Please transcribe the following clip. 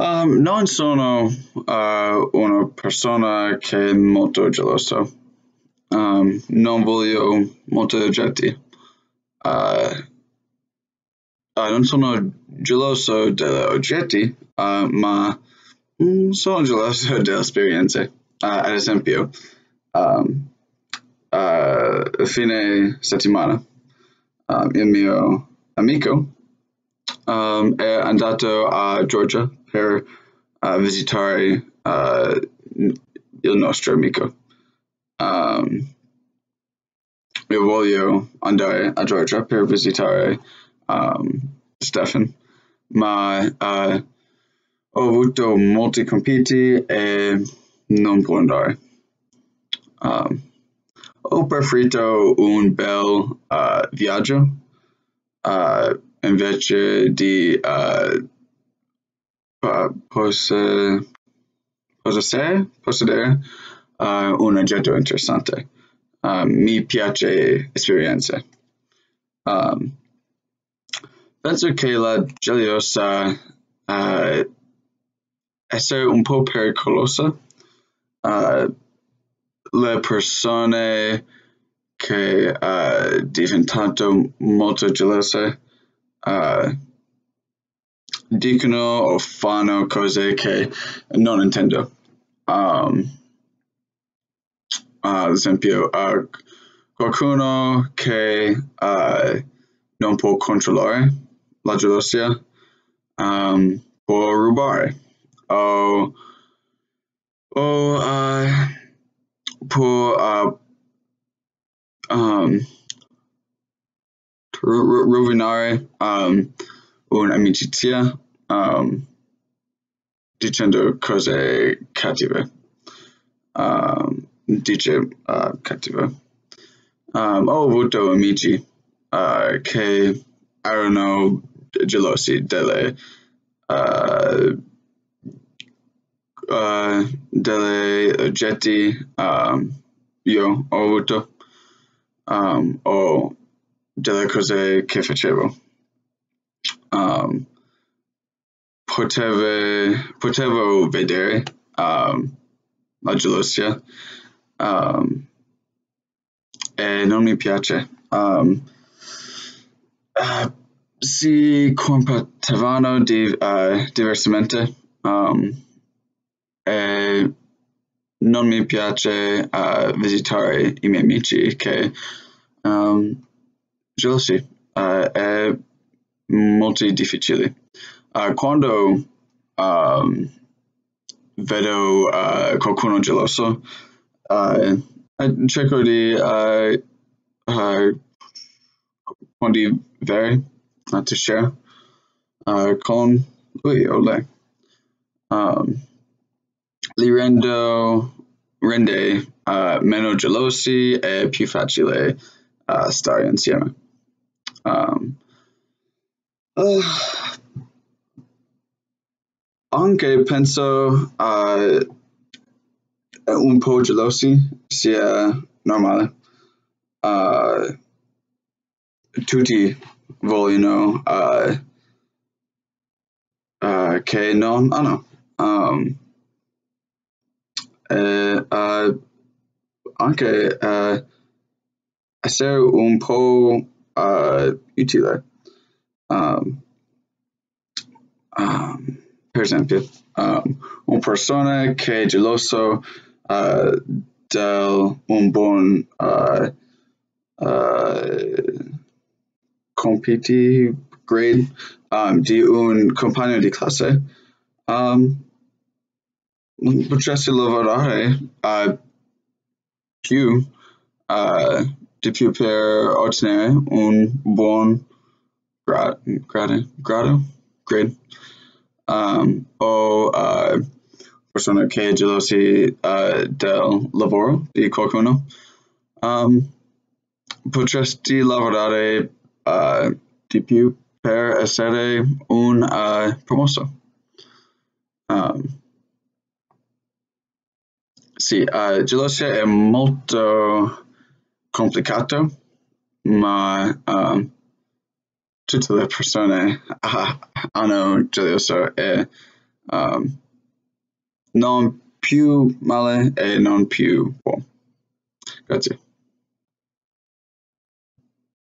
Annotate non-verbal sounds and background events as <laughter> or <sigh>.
Um, non sono uh, una persona che è molto geloso. Um, non voglio molti oggetti. Uh, uh, non sono geloso degli oggetti, uh, ma mm, sono geloso <laughs> delle esperienze. Uh, ad esempio, um, uh, fine settimana, il mio amico um, è andato a Georgia per uh, visitare uh, il nostro amico. Um, io voglio andare a Georgia per visitare um, Stefan, ma uh, ho avuto molti compiti e non può andare. Um, ho preferito un bel uh, viaggio uh, invece di uh, poss- possedere, uh, un oggetto interessante. Um, mi piace esperienze. Um, penso che la geliosa uh, essere un po' pericolosa. Uh, le persone che uh, diventano molto gelose uh, dicono o fanno cose che non intendo. Um, ad esempio, uh, qualcuno che uh, non può controllare la gelosia um, può rubare o, o uh, può uh, um, rovinare um, un'amicizia um, dicendo cose cattive. Um, dice uh, cattive. Um, ho avuto amici uh, che erano gelosi delle, uh, uh, delle oggetti um, io ho avuto um, o delle cose che facevo. Um, poteva, potevo vedere um, la gelosia um, e non mi piace. Um, uh, si comportavano di, uh, diversamente um, e non mi piace uh, visitare i miei amici che um, gelosi uh, molto difficile. Uh, quando um, vedo uh, qualcuno geloso, uh, cerco di uh, uh, condividere, uh, to share uh, con lui o lei. Um, li rendo, rende uh, meno gelosi e più facile uh, stare insieme. Um, uh, anche penso uh, un po' gelosi sia normale. Uh, tutti vogliono uh, uh, che non hanno. Um, e, uh, anche uh, essere un po' uh, utile. Um, um, per esempio, um, una persona che è geloso uh, del un buon uh, uh, compiti grade um, di un compagno di classe. Um, potresti lavorare uh, più uh, di più per ottenere un buon grado, grado grade. Um, o uh, persona che gelosi uh, del lavoro di qualcuno um, potresti lavorare uh, di più per essere un uh, promosso. Um, sì, uh, gelosia è molto complicato, ma uh, tutte le persone uh, hanno gelosia e um, non più male e non più buono. Grazie.